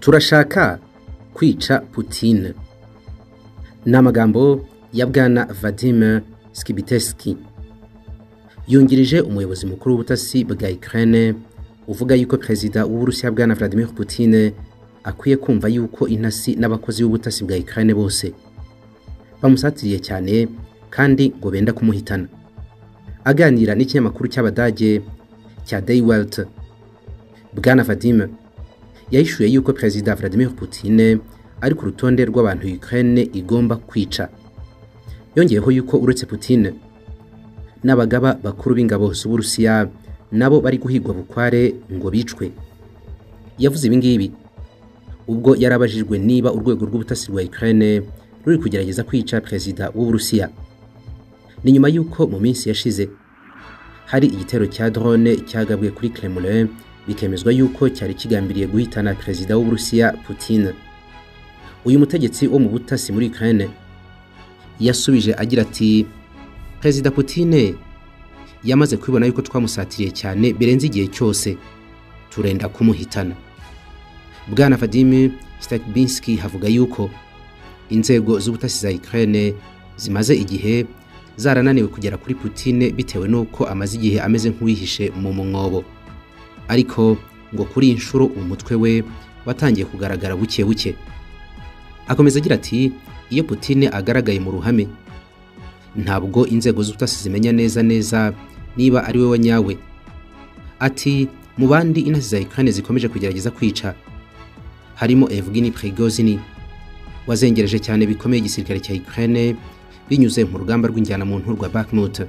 turashaka kwica Putin. Ni amagambo ya bwana Vadim Skibiteski yungirije umuyobozi mukuru w'ubutasi bwa Ukraine uvuga yuko perezida w'Uburusiya bwana Vladimir Putin akwiye kumva yuko intasi n'abakozi b'ubutasi bwa Ukraine bose bamusatiriye cyane kandi ngo benda kumuhitana. Aganira n'ikinyamakuru cy'abadage cya Die Welt. Bwana Vadim yahishuye yuko perezida Vladimir Putin ari ku rutonde rw'abantu Ukraine igomba kwica. Yongeyeho yuko uretse Putin n'abagaba bakuru b'ingabo z'Uburusiya nabo bari guhigwa bukware ngo bicwe. Yavuze ibi ngibi. Ubwo yarabajijwe niba urwego rw'ubutasi rwa Ukraine ruri kugerageza kwica perezida w'Uburusiya. Ni nyuma yuko mu minsi yashize hari igitero cya drone cyagabwe kuri Kremlin bikemezwa yuko cyari kigambiriye guhitana perezida w'Uburusiya Putin. Uyu mutegetsi wo mu butasi muri Ukraine yasubije agira ati perezida Putin yamaze kwibona yuko twamusatiriye cyane birenze igihe cyose turenda kumuhitana. Bwana Vladimir Stakbinski havuga yuko inzego z'ubutasi za Ukraine zimaze igihe zarananiwe kugera kuri Putin bitewe n'uko amaze igihe ameze nk'uwihishe mu mwobo. Ariko ngo kuri iyi nshuro umutwe we watangiye kugaragara buke buke. Akomeza agira ati iyo Putin agaragaye mu ruhame ntabwo inzego z'ubutasi zimenya neza neza niba ari we wanyawe. Ati mu bandi intasi za Ukraine zikomeje kugerageza kwica harimo Evgeny Prigozhin wazengereje cyane bikomeye igisirikare cya Ukraine binyuze mu rugamba rw'injyana mu nturwa Bakhmut.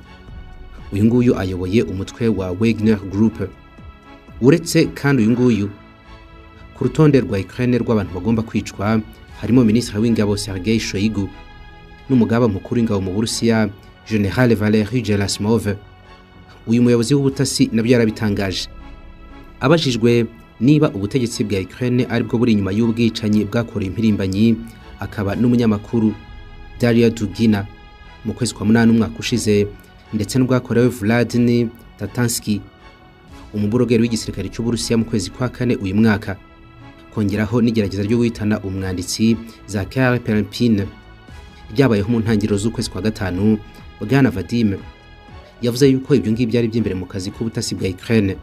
Uyu nguyu ayoboye umutwe wa Wagner Group. Uretse kandi uyu nguyu ku rutonde rwa Ukraine rw'abantu bagomba kwicwa harimo minisitiri w'ingabo Sergei Shoigu n'umugaba mukuru w'ingabo mu Burusiya General Valery Gerasimov. Uyu muyobozi w'ubutasi na byo yarabitangaje. Abajijwe niba ubutegetsi bwa Ukraine ari bwo buri inyuma y'ubwicanyi bwakorewe impirimbanyi akaba n'umunyamakuru Daria Dugina mu kwezi kwa munani umwaka ushize ndetse n'ubwakorewe Vladimir Tatansky umuburogeri w'igisirikare cy'Uburusiya mu kwezi kwa kane uyu mwaka. Kongeraho n'igerageza ryo guhitana umwanditsi Zakhar Perepin ryabayeho mu ntangiriro z'ukwezi kwa gatanu bwana Vadim. Yavuze yuko ibyo ngibyo ari iby'imbere mu kazi k'ubutasi bwa Ukraine.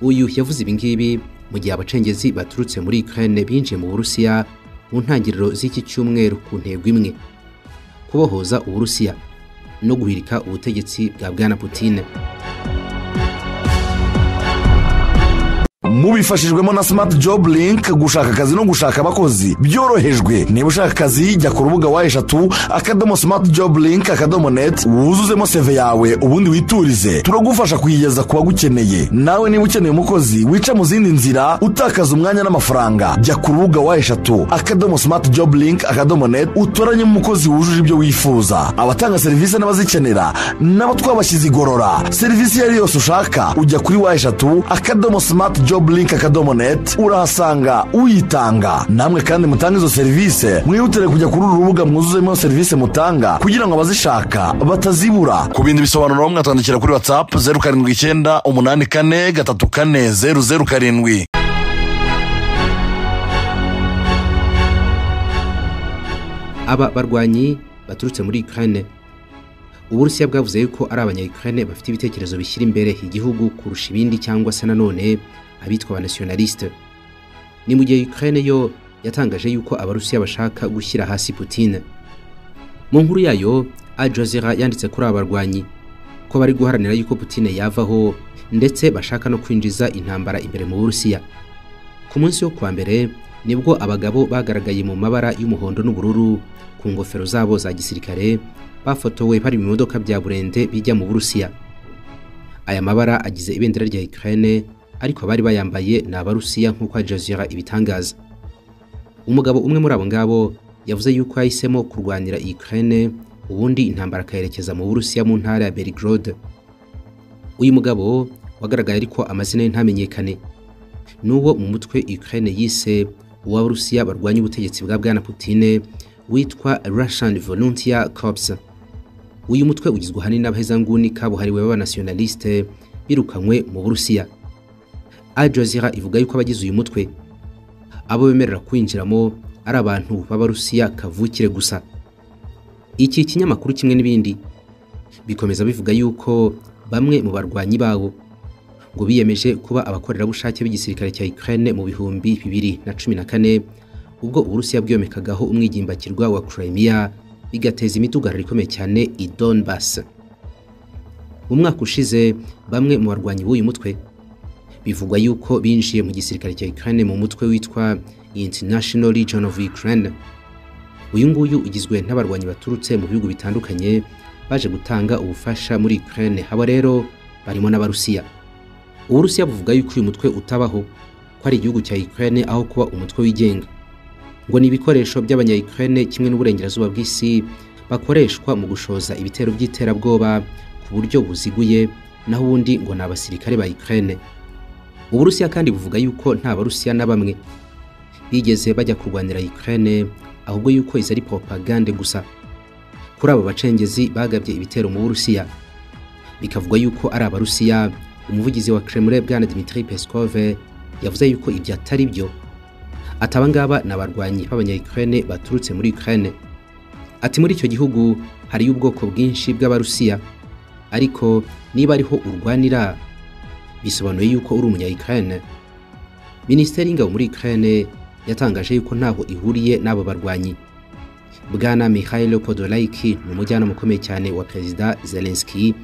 Uyu yavuze ibi ngibi mu gihe abacengezi baturutse muri Ukraine binjiye mu Burusiya mu ntangiriro z'iki cyumweru ku ntego imwe. Kubohoza Uburusiya no guhirika ubutegetsi bwa bwana Putin. Mubifashijwemo na smart job link gushaka akazi no gushaka abakozi. Byorohejwe. Niba ushaka akazi jya ku rubuga wa eshatu akadomo smart job link akadomo net wuzuzemo seve yawe ubundi witurize. Turagufasha kuyigeza ku bagukeneye. Nawe niba ukeneye umukozi wica mu zindi nzira utakaza umwanya n'amafaranga. Jya ku rubuga wa eshatu akadomo smart job link akadomo net utoranyemo umukozi wujuje ibyo wifuza. Abatanga serivisi n'abazikenera nabo twabashyize igorora. Serivisi iyo ari yose ushaka ujya kuri wa eshatu akadomo smart job link akadomo net urahasanga uyitanga. Namwe kandi mutanga izo serivisi mwihutire kujya kuri uru rubuga mwuzuzemo serivisi mutanga kugira ngo abazishaka batazibura. Ku bindi bisobanuro mwatwandikira kuri whatsapp zeru karindwi icyenda umunani kane gatatu kane zeru zeru karindwi. Aba barwanyi baturutse muri Ukraine. Uburusiya bwavuze yuko ari abanya-Ukraine bafite ibitekerezo bishyira imbere igihugu kurusha ibindi cyangwa se nanone abitwa abanationaliste ni mu gihe Ukraine yo yatangaje yuko abarusiya bashaka gushyira hasi Putin. Mu nkuru yayo Al Jazeera yanditse kuri aba barwanyi ko bari guharanira yuko Putin yavaho ndetse bashaka no kwinjiza intambara imbere mu Burusiya. Ku munsi wo kuwa mbere ni bwo abagabo bagaragaye mu mabara y'umuhondo n'ubururu ku ngofero zabo za gisirikare bafotowe bari mu bimodoka bya burende bijya mu Burusiya. Aya mabara agize ibendera rya Ukraine ariko bari bayambaye ni abarusiya nk'uko Jazeera ibitangaza. Umugabo umwe muri abo ngabo yavuze yuko yahisemo kurwanira Ukraine ubundi intambara akayerekeza mu Burusiya mu ntara ya Belgorod uyu mugabo wagaragaye ariko amazina ye ntamenyekane. N'uwo mu mutwe Ukraine yise uw'abarusiya barwanya ubutegetsi bwa bwana Putin witwa Russian Volunteer Corps. Uyu mutwe ugizwe ahanini n'abahezanguni kabuhariwe b'abanationaliste birukanywe mu Burusiya. Al ivuga yuko abagize uyu mutwe abo bemerera kwinjiramo ari abantu b'abarusiya kavukire gusa. Iki kinyamakuru kimwe n'ibindi bikomeza bivuga yuko bamwe mu barwanyi bawo ngo biyemeje kuba abakorerabushake b'igisirikare cya Ukraine mu bihumbi bibiri na cumi na kane ubwo Uburusiya bwiyomekagaho umwigimbakirwa wa Crimea bigateza imidugararo ikomeye cyane i Donbass mu mwaka ushize bamwe mu barwanyi b'uyu mutwe bivugwa yuko binjiye mu gisirikare cya Ukraine mu mutwe witwa International Legion of Ukraine. Uyu nguyu ugizwe n'abarwanyi baturutse mu bihugu bitandukanye baje gutanga ubufasha muri Ukraine. Haba rero barimo n'abarusiya. Uburusiya buvuga yuko uyu mutwe utabaho ko ari igihugu cya Ukraine aho kuba umutwe wigenga. Ngo ni ibikoresho by'abanya-Ukraine kimwe n'uburengerazuba bw'isi bakoreshwa mu gushoza ibitero by'iterabwoba ku buryo buziguye naho ubundi ngo ni abasirikare ba Ukraine. Uburusiya kandi buvuga yuko nta barusiya na bamwe bigeze bajya kurwanira Ukraine ahubwo yuko izi ari propagande gusa. Kuri abo bacengezi bagabye ibitero mu Burusiya. Bikavugwa yuko ari abarusiya umuvugizi wa Kremlin bwana Dmitry Peskov yavuze yuko ibyo atari byo. Ataba ngaba ni abarwanyi b'abanya-Ukraine baturutse muri Ukraine. Ati muri icyo gihugu hari ubwoko bwinshi bw'abarusiya ariko niba ariho urwanira bisobanuye yuko uri umunya-Ukraine Minisiteri y'ingabo muri Ukraine yatangaje yuko ntaho ihuriye n'abo barwanyi. Bwana Mikhailo Podolaki ni umujyanama ukomeye cyane wa perezida Zelensky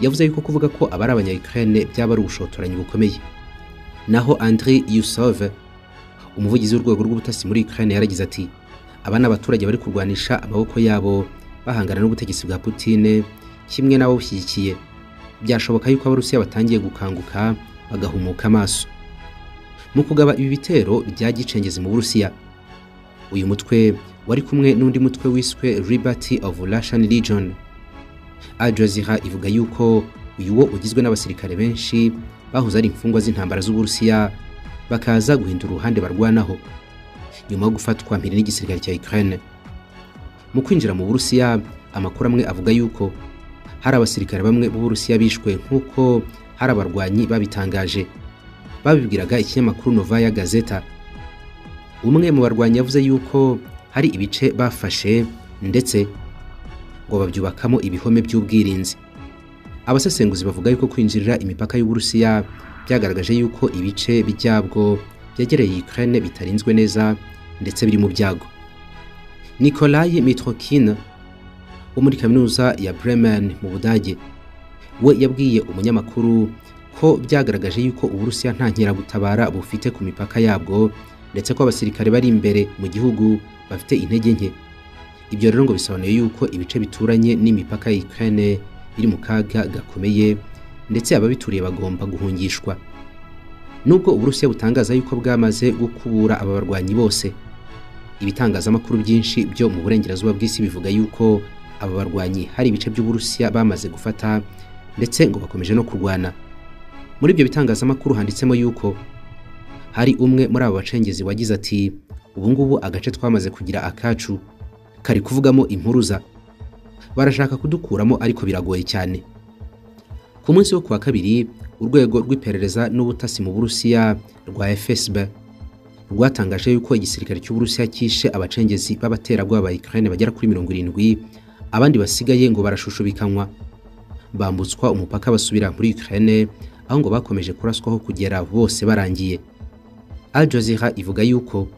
yavuze yuko kuvuga ko abari abanya-Ukraine byaba ari ubushotoranyi bukomeye. Naho Andriy Yusov umuvugizi w'urwego rw'ubutasi muri Ukraine yaragize ati aba ni abaturage bari kurwanisha amaboko yabo bahangana n'ubutegetsi bwa Putin kimwe n'abo bushyigikiye. Byashoboka yuko abarusiya batangiye gukanguka bagahumuka amaso. Mu kugaba ibi bitero bya gicengezi mu Burusiya. Uyu mutwe wari kumwe n'undi mutwe wiswe Liberty of Russian Legion. Al Jazeera ivuga yuko uyu wo ugizwe n'abasirikare benshi bahoze ari imfungwa z'intambara z'Uburusiya bakaza guhindura uruhande barwanaho. Nyuma yo gufatwa mpiri n'igisirikare cya Ukraine. Mu kwinjira mu Burusiya amakuru amwe avuga yuko hari abasirikare bamwe b'Uburusiya bishwe nk'uko hari abarwanyi babitangaje. Babibwiraga ikinyamakuru Novaya Gazeta. Umwe mu barwanyi yavuze yuko hari ibice bafashe ndetse ngo babyubakamo ibihome by'ubwirinzi. Abasesenguzi bavuga yuko kwinjirira imipaka y'Uburusiya byagaragaje yuko ibice byabwo byegereye Ukraine bitarinzwe neza ndetse biri mu byago. Nikolai Mitrokin wo muri kaminuza ya Bremen mu Budage. We yabwiye umunyamakuru ko byagaragaje yuko Uburusiya nta nkeragutabara bufite ku mipaka yabwo ndetse ko abasirikare bari imbere mu gihugu bafite intege nke. Ibyo rero ngo bisobanuye yuko ibice bituranye n'imipaka ya Ukraine biri mu kaga gakomeye ndetse ababituriye bagomba guhungishwa. Nubwo Uburusiya butangaza yuko bwamaze gukubura aba barwanyi bose ibitangazamakuru byinshi byo mu burengerazuba bw'isi bivuga yuko aba barwanyi. Hari ibice by'Uburusiya bamaze gufata ndetse ngo bakomeje no kurwana. Muri ibyo bitangazamakuru handitsemo yuko hari umwe muri abo bacengezi wagize ati ubu ngubu agace twamaze kugira akacu kari kuvugamo impuruza. Barashaka kudukuramo ariko biragoye cyane. Ku munsi wo kuwa kabiri urwego rw'iperereza n'ubutasi mu Burusiya rwa FSB rwatangaje yuko igisirikare cy'Uburusiya cyishe abacengezi b'abaterabwoba ba Ukraine bagera kuri mirongo irindwi abandi basigaye ngo barashushubikanywa bambutswa umupaka basubira muri Ukraine aho ngo bakomeje kuraswaho kugera bose barangiye. Al Jazeera ivuga yuko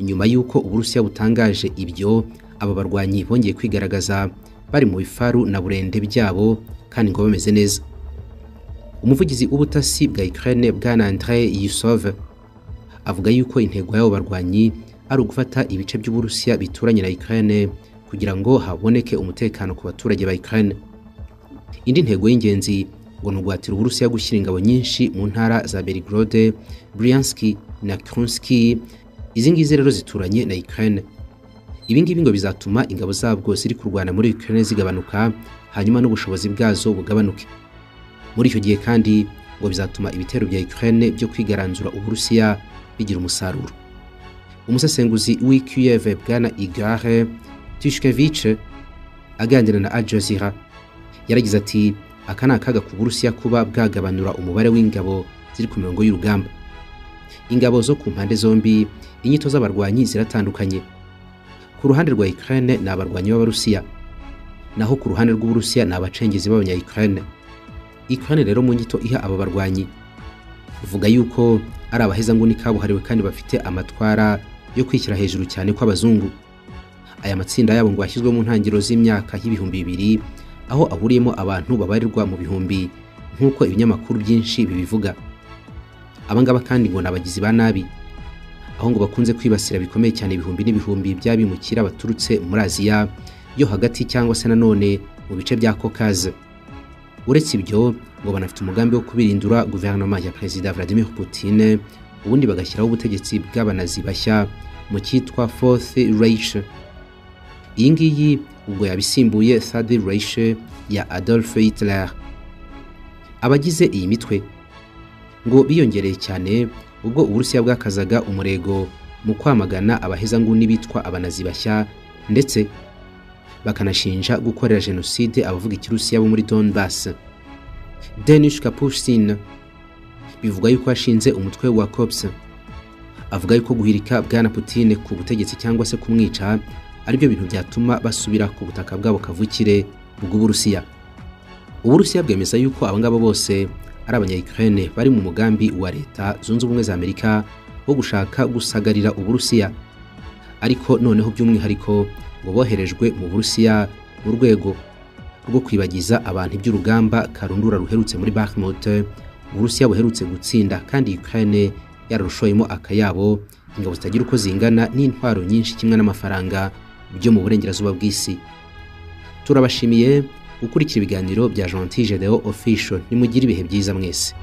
nyuma yuko Uburusiya butangaje ibyo aba barwanyi bongeye kwigaragaza bari mu bifaru na burende byabo kandi ngo bameze neza. Umuvugizi w'ubutasi bwa Ukraine bwana Andrei Yusov avuga yuko intego y'abo barwanyi ari ugufata ibice by'Uburusiya bituranye na Ukraine kugira ngo haboneke umutekano ku baturage ba Ukraine. Indi ntego y'ingenzi ngo ni ugwatira Uburusiya gushyira ingabo nyinshi mu ntara za Belgorod, Bryansk na Kursk. Izi ngizi rero zituranye na Ukraine. Ibi ngibi ngo bizatuma ingabo zabwo ziri kurwana muri Ukraine zigabanuka hanyuma n'ubushobozi bwazo bugabanuke. Muri icyo gihe kandi ngo bizatuma ibitero bya Ukraine byo kwigaranzura Uburusiya bigira umusaruro. Umusesenguzi w'Kiev bwana Igor tishkevich aganira na al jazeera yaragize ati aka ni akaga ku burusiya kuba bwagabanura umubare w'ingabo ziri ku mirongo y'urugamba. Ingabo zo ku mpande zombi inyito z'abarwanyi ziratandukanye. Ku ruhande rwa ukraine ni abarwanyi b'abarusiya naho ku ruhande rw'uburusiya ni abacengezi b'abanya ukraine. Ukraine rero mu nyito iha aba barwanyi. Ivuga yuko ari abahezanguni kabuhariwe kandi bafite amatwara yo kwishyira hejuru cyane kw'abazungu. Aya matsinda yabo ngo yashyizwe mu ntangiriro z'imyaka y'ibihumbi bibiri aho ahuriyemo abantu babarirwa mu bihumbi nk'uko ibinyamakuru byinshi bibivuga. Abangaba kandi ngo ni abagizi ba nabi aho ngo bakunze kwibasira bikomeye cyane ibihumbi n'ibihumbi by'abimukira baturutse muri aziya yo hagati cyangwa se nanone mu bice bya kokaze uretse ibyo ngo banafite umugambi wo kubirindura guverinoma ya perezida vladimir putin ubundi bagashyiraho ubutegetsi bw'abanazi bashya mu cyitwa fourth reich. Iyi ngiyi ubwo yabisimbuye third reich ya adolf hitler. Abagize iyi mitwe ngo biyongereye cyane ubwo uburusiya bwakazaga umurego mu kwamagana abahezanguni bitwa abanazi bashya ndetse bakanashinja gukorera jenoside abavuga ikirusiya bo muri donbass. Denish kapushsin bivuga yuko yashinze umutwe wa cops avuga yuko guhirika bwana Putin ku butegetsi cyangwa se kumwica ari byo bintu byatuma basubira ku butaka bwabo kavukire bw'uburusiya. Uburusiya bwemeza yuko abangaba bose ari abanya-ukraine bari mu mugambi wa leta zunze ubumwe za amerika wo gushaka gusagarira uburusiya. Ariko noneho by'umwihariko ngo boherejwe mu burusiya mu rwego rwo kwibagiza abantu iby'urugamba karundura ruherutse muri Bakhmut uburusiya buherutse gutsinda kandi Ukraine yararushoyemo akayabo ingabo zitagira uko zingana n'intwaro nyinshi kimwe n'amafaranga byo mu burengerazuba bw'isi. Turabashimiye gukurikira ibiganiro bya Gentil Gedeon Official. Nimugire ibihe byiza mwese.